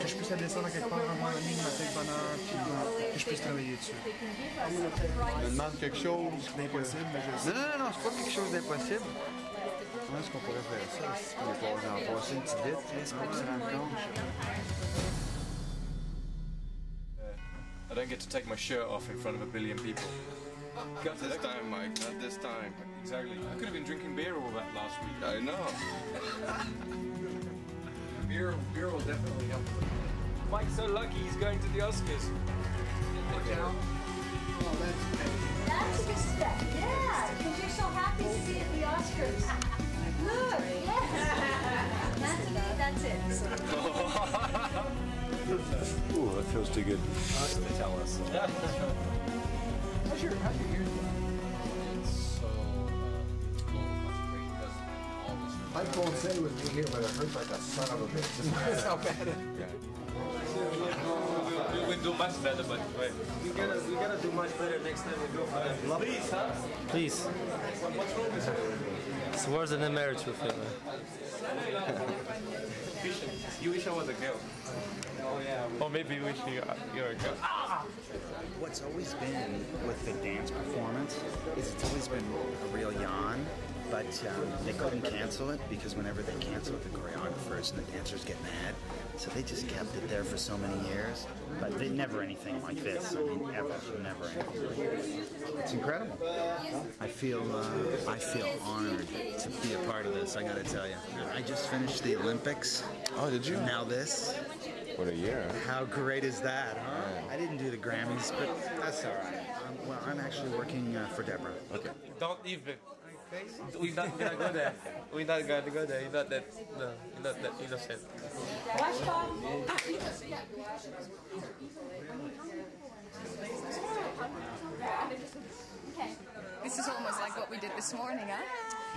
que je puisse la descendre à quelque part vraiment mis ma tête bonheur, puis que je puisse travailler dessus. Je me demande quelque chose. D'impossible, mais je sais. Non, non, non, c'est pas quelque chose d'impossible. Comment est-ce qu'on pourrait faire ça? Est-ce qu'on est pas en passer une petite vite, c'est pas que se rendre compte? I don't get to take my shirt off in front of a billion people. Not this time, Mike. Not this time. Exactly. I could have been drinking beer all that last week. I know. Beer, beer will definitely help. Mike's so lucky he's going to the Oscars. Oh, that's a good step, yeah, because you're so happy to see at the Oscars. Look, yes. That's, that's it. So, Ooh, that feels too good. tell us. How's your, how's your always. Mike won't say with me here, but it hurts like a son of a bitch. That's how bad it We will do much better, but wait. We gotta, we gotta do much better next time we go for that. Please, huh? Please. What's wrong with you? It's worse than a marriage with him. You wish I was a girl. Oh yeah. Or maybe you wish you, you're a girl. Ah! What's always been with the dance performance is it's always been a real yawn, but um, they couldn't cancel it because whenever they cancel it, the choreographers and the dancers get mad. So they just kept it there for so many years, but they never anything like this. I mean, ever, never anything like. It's incredible. I feel, uh, I feel honored to be a part of this. I got to tell you, I just finished the Olympics. Oh, did you? Now this. What a year. How great is that, huh? I didn't do the Grammys, but that's all right. Um, well, I'm actually working uh, for Deborah. Okay. Don't even. We're not gonna go there. We're not gonna go there. You're not that. No, you're not that innocent. This is almost like what we did this morning, huh?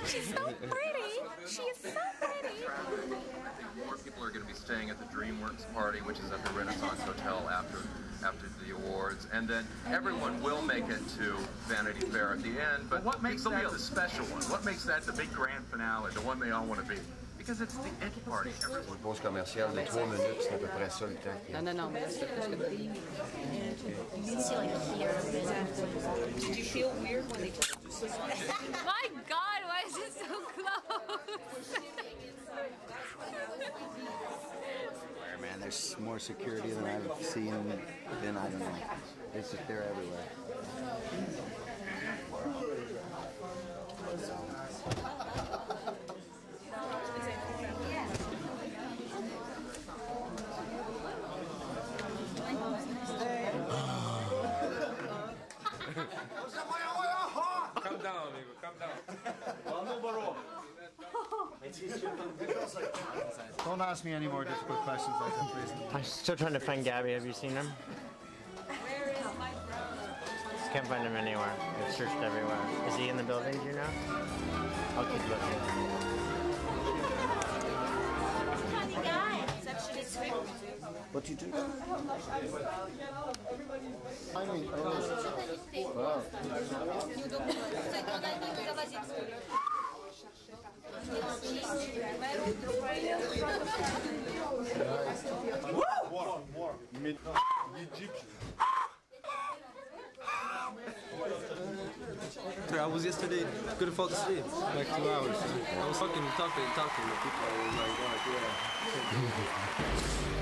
She's so pretty. She is so pretty. More people are going to be staying at the DreamWorks party, which is at the Renaissance Hotel after after the awards, and then everyone will make it to Vanity Fair at the end. But what makes that the special one? What makes that the big grand finale, the one they all want to be? Because it's the end party. Everyone Une pause commerciale de 3 minutes, c'est à peu près ça le temps. Non, non, non, mais c'est plus que did you feel weird when they My God, why is it so close? Where, man, there's more security than I've seen. Than I don't know. It's just they're everywhere. Ask me any more difficult questions like that, please. I'm still trying to find Gabby. Have you seen him? where is Just can't find him anywhere. I've searched everywhere. Is he in the building? Do you know? I'll keep looking. funny guy. Except she did What do you do? I was yesterday, couldn't fall asleep, like two hours. I was fucking talking talking to people. Was like, oh, yeah.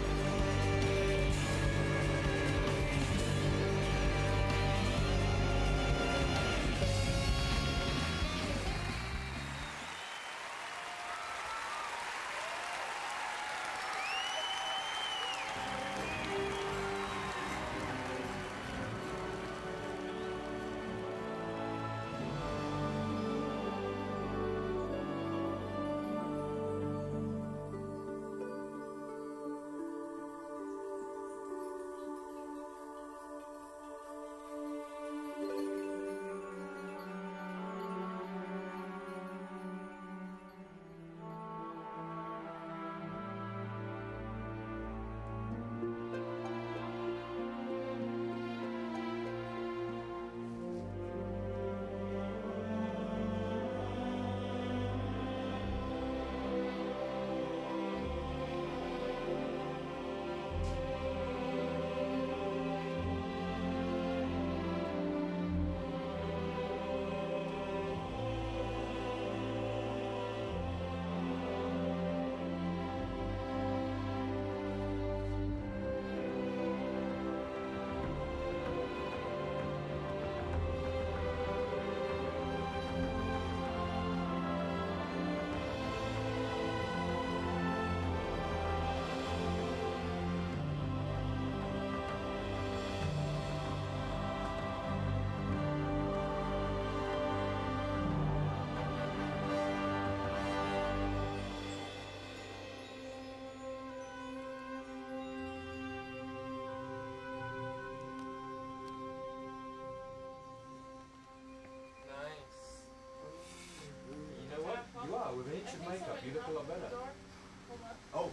Oh.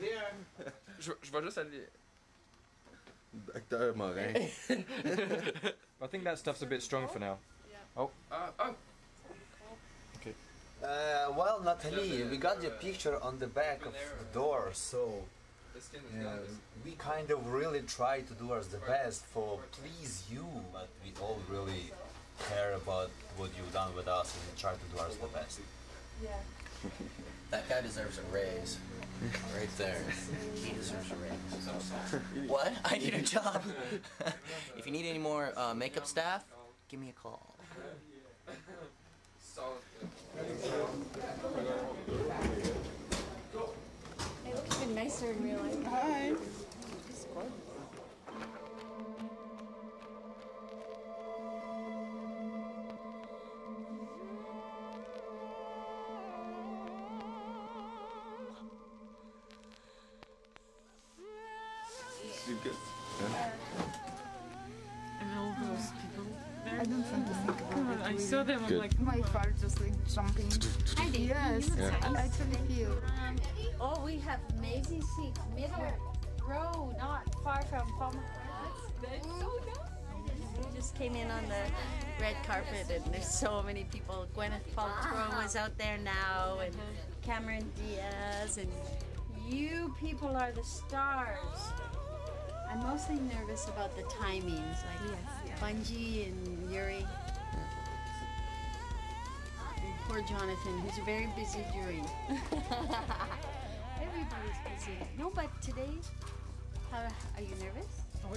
Je, je vais juste aller. Docteur Morin. I think that stuff's a bit strong for now. Oh. Uh, oh. Okay. Uh, well, Natalie, we got your picture on the back of the door, so uh, we kind of really try to do us the best for please you, but we all really care about what you've done with us and we try to do us the best. Yeah. That guy deserves a raise. Right there. He deserves a raise. What? I need a job. if you need any more uh, makeup staff, give me a call. They look even nicer in real life. Hi. It. Good. I'm like, My heart just like jumping. Yes, Yeah. I actually feel. Um, oh, we have amazing seats, middle row, not far from Palmer. We just came in on the red carpet, and there's so many people. Gwyneth Paltrow was out there now, and Cameron Diaz, and you people are the stars. I'm mostly nervous about the timings, like Bungie and Yuri. And poor Jonathan, who's a very busy Yuri. Everybody's busy. No, but today, how, are you nervous? Oh,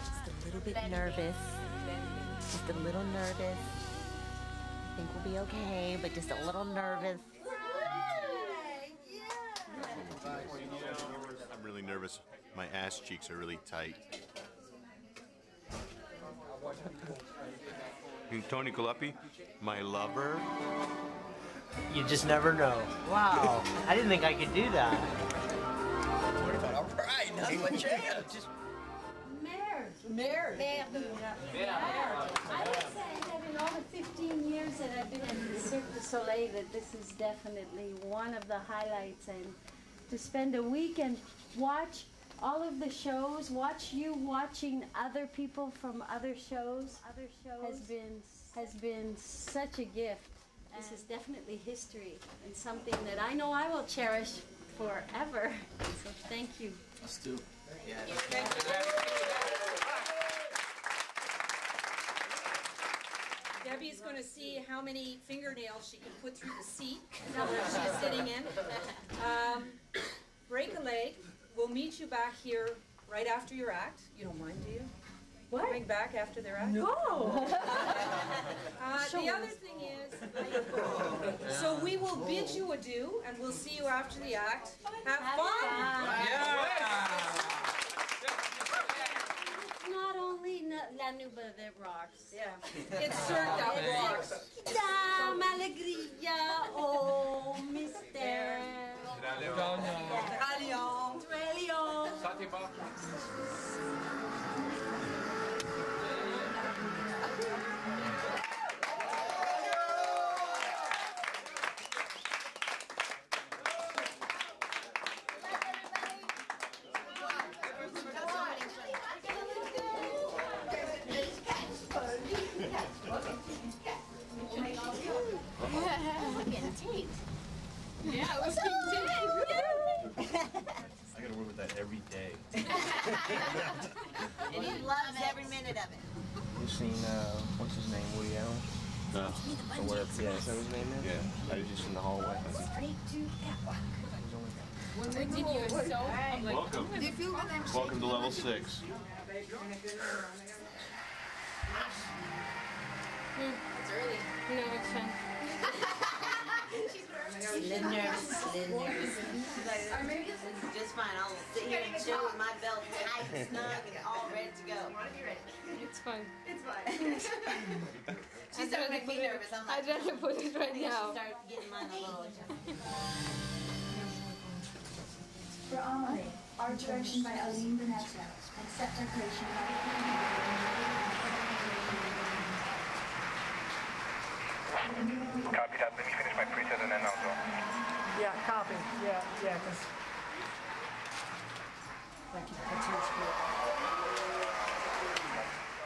just a little bit nervous. Just a little nervous. I think we'll be okay, but just a little nervous. I'm really nervous. My ass cheeks are really tight. Tony Colupi, my lover. You just never know. Wow, I didn't think I could do that. All right, that's my jam. Just Merde. Merde. I would say that in all the 15 years that I've been at the Cirque du Soleil, that this is definitely one of the highlights. And to spend a week and watch all of the shows, watch you watching other people from other shows, other shows has been has been such a gift. This is definitely history and something that I know I will cherish forever. So thank you. Let's do. Yeah. Debbie is going to see how many fingernails she can put through the seat that she's sitting in. Um, break a leg. We'll meet you back here right after your act. You don't mind, do you? What? Coming back after their act? No. Uh, the other thing is, so we will bid you adieu, and we'll see you after the act. Have fun. Yeah. Not only na- La Nouba that rocks. Yeah. It's Cirque that rocks. Dame alegría, oh day. And he loves every minute of it. You seen, uh, what's his name, Woody Allen? No. Or whatever, yeah, is that his name is? Yeah. I was just in the hallway. When they did you so, like, Welcome. Do you feel when I'm Welcome to level six. It's early. No, it's fine. Little nervous, little nervous. Or maybe just fine. I'll sit here and chill with my belt tight and snug and all ready to go. I want to be ready. It's fine. It's fine. She's starting to make me nervous. I'm like, I'd rather oh. put it right I think I now. start getting mine a little. For Amelie. Art direction by Aline Vanessa, and set decoration by Copy that. Let me finish my preset and then I'll go. Yeah, copy. Yeah, yeah, because. Thank you. That's your script.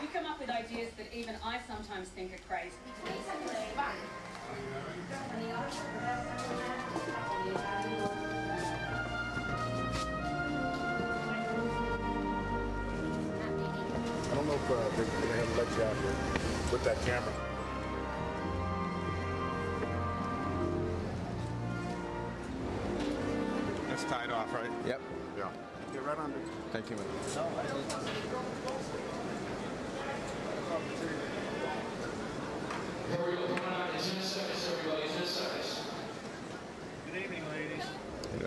You come up with ideas that even I sometimes think are crazy. I don't know if uh, they're going to have let you out here with that camera. That's tied off, right? Yep. Yeah. Get right under. Thank you, man. Good evening, ladies. We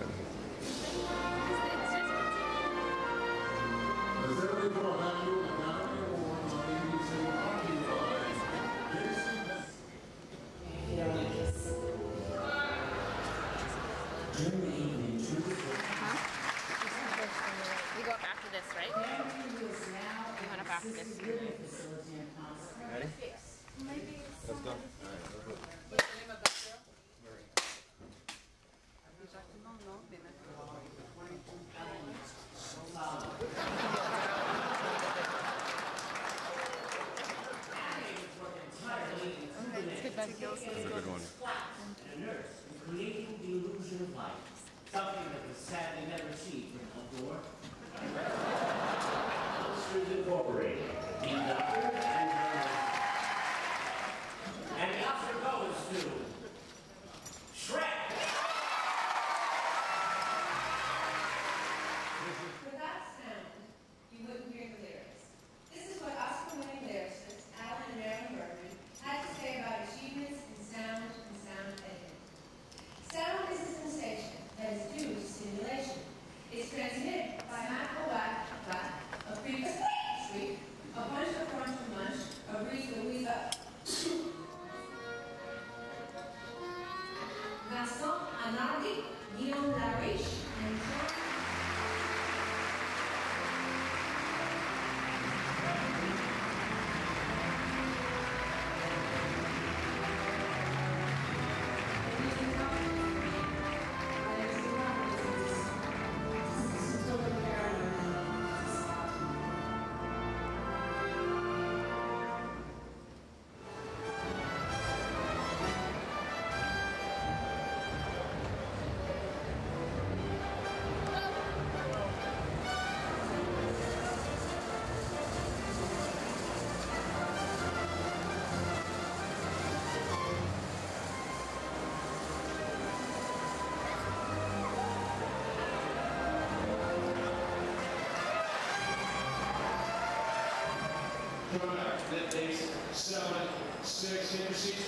That's a good one. six, number 16.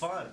Fun.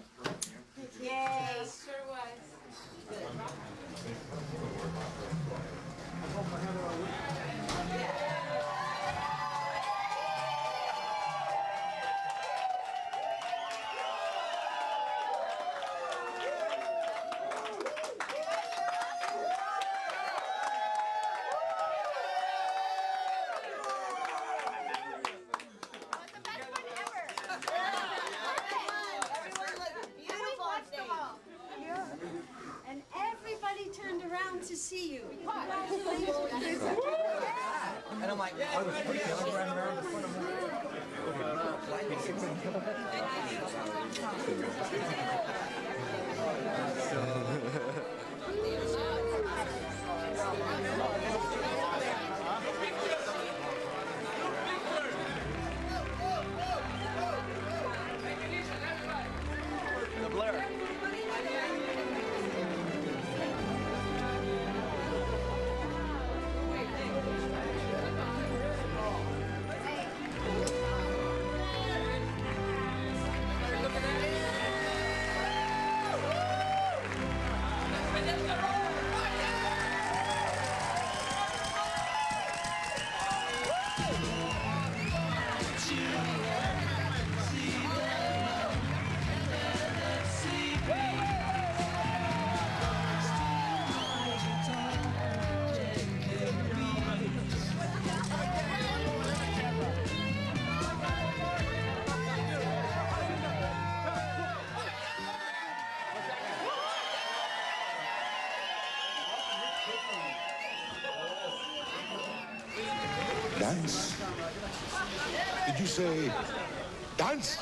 Say dance?